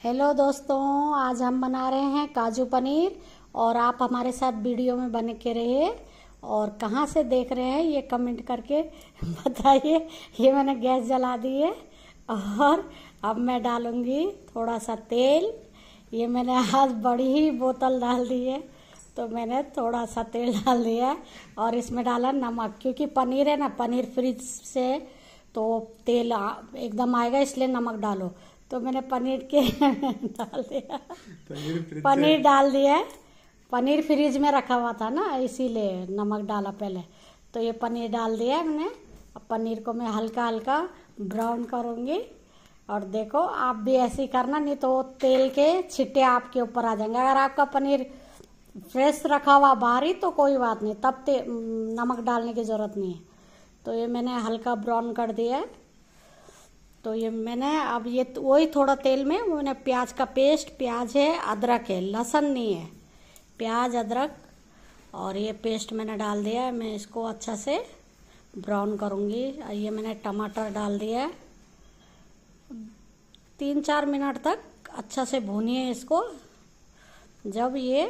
Hello दोस्तों, आज हम बना रहे हैं काजू पनीर और आप हमारे साथ वीडियो में बने के रहिए। और कहाँ से देख रहे हैं, ये कमेंट करके बताइए। ये मैंने गैस जला दी है और अब मैं डालूँगी थोड़ा सा तेल। ये मैंने आज बड़ी ही बोतल डाल दी है तो मैंने थोड़ा सा तेल डाल दिया और इसमें डाला नमक, क्योंकि पनीर है ना, पनीर फ्रिज से तो तेल एकदम आएगा, इसलिए नमक डालो। तो मैंने पनीर के डाल दिया। पनीर, पनीर डाल दिया। पनीर फ्रिज में रखा हुआ था ना इसीलिए नमक डाला पहले। तो ये पनीर डाल दिया मैंने। अब पनीर को मैं हल्का हल्का ब्राउन करूँगी। और देखो आप भी ऐसे ही करना नहीं तो तेल के छिट्टे आपके ऊपर आ जाएँगे। अगर आपका पनीर फ्रेश रखा हुआ बाहरी तो कोई बात नहीं। तब ते नमक डालने की ज़रूरत नहीं है। तो ये मैंने हल्का ब्राउन कर दिया है। तो ये मैंने अब ये वही थोड़ा तेल में मैंने प्याज का पेस्ट, प्याज है, अदरक है, लहसन नहीं है। प्याज, अदरक और ये पेस्ट मैंने डाल दिया है, मैं इसको अच्छा से ब्राउन करूँगी। ये मैंने टमाटर डाल दिया है। तीन चार मिनट तक अच्छा से भूनिए इसको। जब ये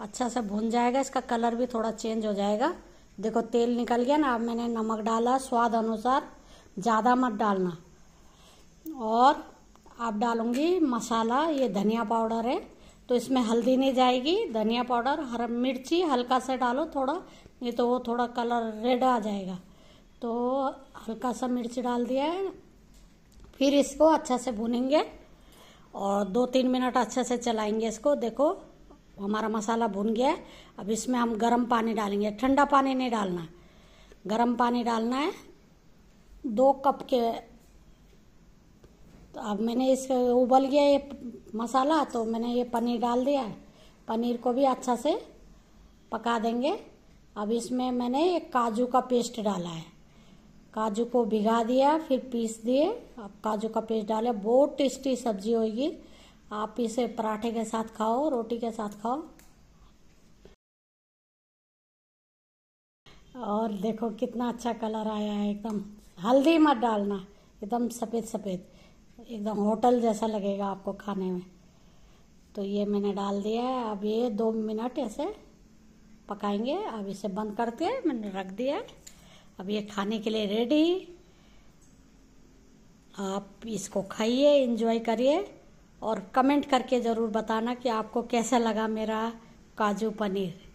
अच्छा से भून जाएगा, इसका कलर भी थोड़ा चेंज हो जाएगा। देखो, तेल निकल गया ना, अब मैंने नमक डाला, स्वाद अनुसार, ज़्यादा मत डालना। और आप डालूँगी मसाला, ये धनिया पाउडर है तो इसमें हल्दी नहीं जाएगी, धनिया पाउडर, हर मिर्ची हल्का सा डालो थोड़ा, नहीं तो वो थोड़ा कलर रेड आ जाएगा। तो हल्का सा मिर्ची डाल दिया है, फिर इसको अच्छा से भूनेंगे और दो तीन मिनट अच्छे से चलाएँगे इसको। देखो, हमारा मसाला भून गया है, अब इसमें हम गर्म पानी डालेंगे। ठंडा पानी नहीं डालना, गर्म पानी डालना है, दो कप के तो अब मैंने इस उबल गया ये मसाला तो मैंने ये पनीर डाल दिया। है पनीर को भी अच्छा से पका देंगे। अब इसमें मैंने एक काजू का पेस्ट डाला है। काजू को भिगा दिया, फिर पीस दिए। अब काजू का पेस्ट डाले, बहुत टेस्टी सब्ज़ी होगी। आप इसे पराठे के साथ खाओ, रोटी के साथ खाओ। और देखो कितना अच्छा कलर आया है, एकदम। हल्दी मत डालना, एकदम सफ़ेद सफ़ेद एकदम होटल जैसा लगेगा आपको खाने में। तो ये मैंने डाल दिया है। अब ये दो मिनट ऐसे पकाएँगे। अब इसे बंद करके मैंने रख दिया अब ये खाने के लिए रेडी आप इसको खाइए इंजॉय करिए और कमेंट करके ज़रूर बताना कि आपको कैसा लगा मेरा काजू पनीर।